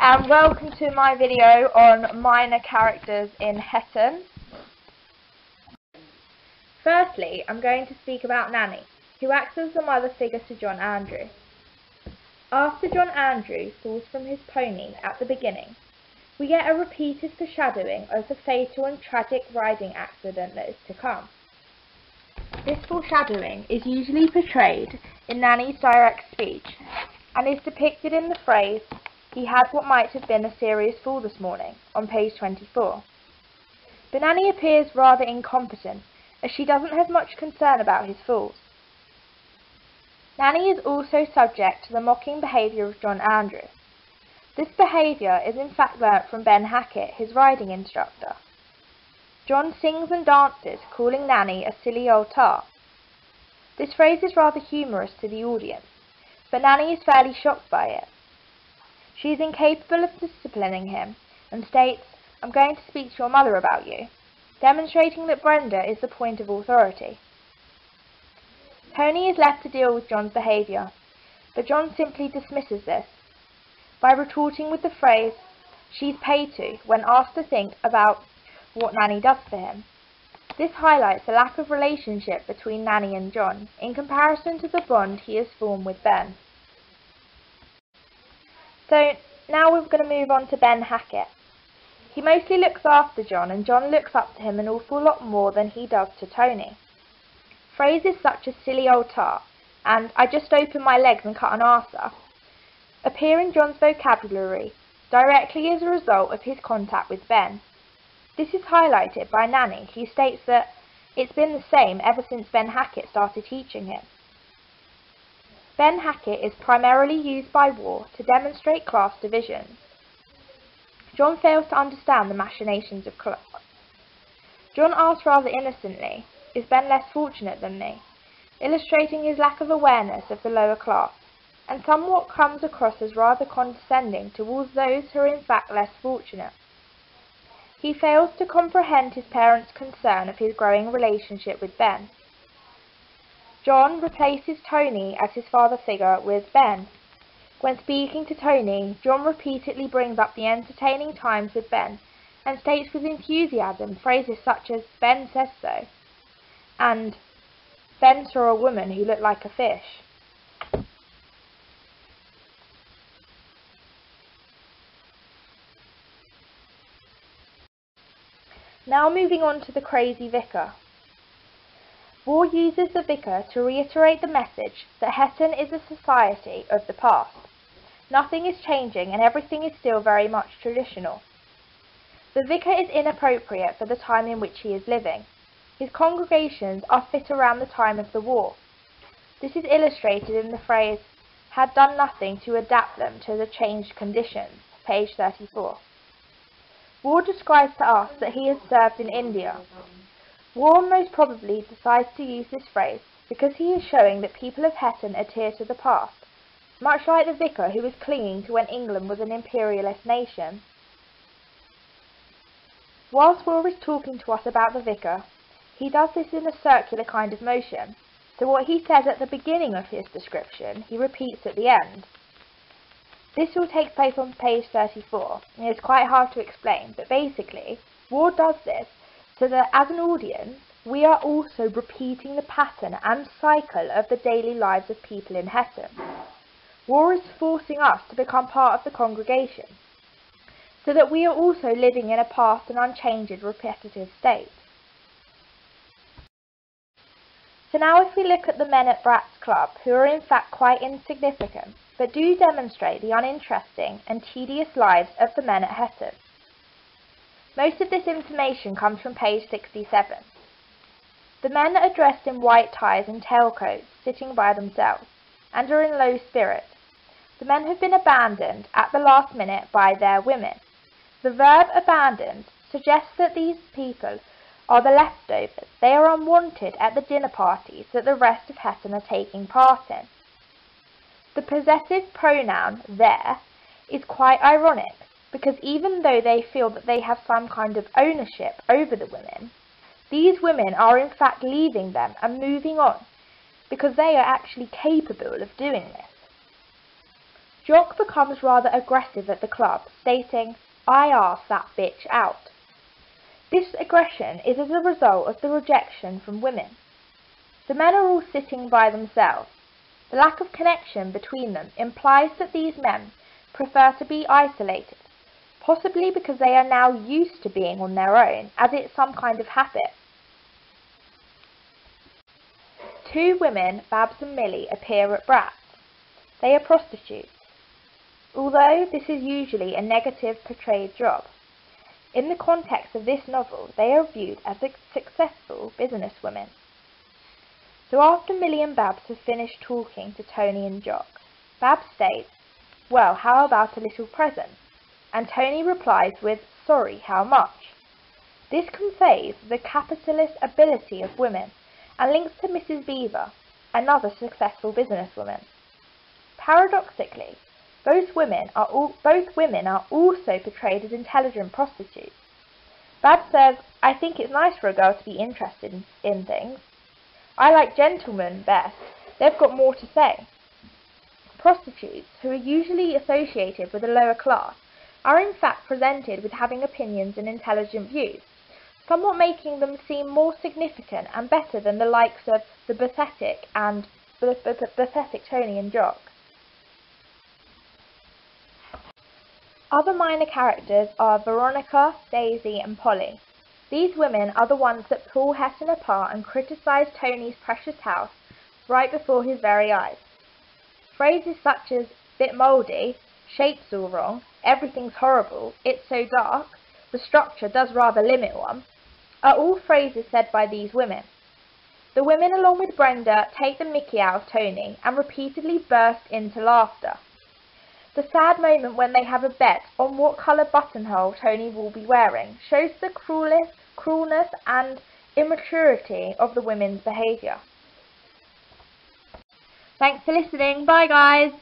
and welcome to my video on minor characters in Hetton. Firstly, I'm going to speak about Nanny, who acts as the mother figure to John Andrew. After John Andrew falls from his pony at the beginning, we get a repeated foreshadowing of the fatal and tragic riding accident that is to come. This foreshadowing is usually portrayed in Nanny's direct speech and is depicted in the phrase, he had what might have been a serious fall this morning, on page 24. But Nanny appears rather incompetent, as she doesn't have much concern about his falls. Nanny is also subject to the mocking behaviour of John Andrews. This behaviour is in fact learnt from Ben Hackett, his riding instructor. John sings and dances, calling Nanny a silly old tart. This phrase is rather humorous to the audience, but Nanny is fairly shocked by it. She is incapable of disciplining him and states, I'm going to speak to your mother about you, demonstrating that Brenda is the point of authority. Tony is left to deal with John's behaviour, but John simply dismisses this by retorting with the phrase, she's paid to, when asked to think about what Nanny does for him. This highlights the lack of relationship between Nanny and John, in comparison to the bond he has formed with Ben. So now we're going to move on to Ben Hackett. He mostly looks after John and John looks up to him an awful lot more than he does to Tony. Phrases such as silly old tart and I just opened my legs and cut an arser appear in John's vocabulary directly as a result of his contact with Ben. This is highlighted by Nanny, who states that it's been the same ever since Ben Hackett started teaching him. Ben Hackett is primarily used by Waugh to demonstrate class divisions. John fails to understand the machinations of class. John asks rather innocently, is Ben less fortunate than me? illustrating his lack of awareness of the lower class, and somewhat comes across as rather condescending towards those who are in fact less fortunate. He fails to comprehend his parents' concern of his growing relationship with Ben. John replaces Tony as his father figure with Ben. When speaking to Tony, John repeatedly brings up the entertaining times with Ben and states with enthusiasm phrases such as Ben says so and Ben saw a woman who looked like a fish. Now moving on to the crazy vicar. Waugh uses the vicar to reiterate the message that Hetton is a society of the past. Nothing is changing and everything is still very much traditional. The vicar is inappropriate for the time in which he is living. His congregations are fit around the time of the war. This is illustrated in the phrase, had done nothing to adapt them to the changed conditions, page 34. Waugh describes to us that he has served in India, Warren most probably decides to use this phrase because he is showing that people of Hetton adhere to the past, much like the vicar who was clinging to when England was an imperialist nation. Whilst Waugh is talking to us about the vicar, he does this in a circular kind of motion, so what he says at the beginning of his description, he repeats at the end. This all takes place on page 34, and it's quite hard to explain, but basically, Waugh does this so that as an audience, we are also repeating the pattern and cycle of the daily lives of people in Hetton. Waugh is forcing us to become part of the congregation, so that we are also living in a past and unchanged repetitive state. So now if we look at the men at Brat's Club, who are in fact quite insignificant, but do demonstrate the uninteresting and tedious lives of the men at Hetton. Most of this information comes from page 67. The men are dressed in white ties and tailcoats, sitting by themselves, and are in low spirits. The men have been abandoned at the last minute by their women. The verb abandoned suggests that these people are the leftovers. They are unwanted at the dinner parties that the rest of Hetton are taking part in. The possessive pronoun there is quite ironic because even though they feel that they have some kind of ownership over the women, these women are in fact leaving them and moving on because they are actually capable of doing this. Jock becomes rather aggressive at the club, stating, I asked that bitch out. This aggression is as a result of the rejection from women. The men are all sitting by themselves. The lack of connection between them implies that these men prefer to be isolated, possibly because they are now used to being on their own, as it's some kind of habit. Two women, Babs and Millie, appear at Brat's. They are prostitutes, although this is usually a negative portrayed job. In the context of this novel, they are viewed as successful businesswomen. So after Millie and Babs have finished talking to Tony and Jock, Babs states, well, how about a little present? And Tony replies with, sorry, how much? This conveys the capitalist ability of women and links to Mrs. Beaver, another successful businesswoman. Paradoxically, both women are all, both women are also portrayed as intelligent prostitutes. Babs says, I think it's nice for a girl to be interested in, in things. I like gentlemen best. They've got more to say. Prostitutes, who are usually associated with the lower class, are in fact presented with having opinions and intelligent views, somewhat making them seem more significant and better than the likes of the pathetic and pathetic Tony and Jock. Other minor characters are Veronica, Daisy, and Polly. These women are the ones that pull Hetton apart and criticize Tony's precious house right before his very eyes. Phrases such as bit mouldy, shape's all wrong, everything's horrible, it's so dark, the structure does rather limit one, are all phrases said by these women. The women along with Brenda take the mickey out of Tony and repeatedly burst into laughter. The sad moment when they have a bet on what colour buttonhole Tony will be wearing shows the cruelest, cruelness and immaturity of the women's behaviour. Thanks for listening. Bye guys.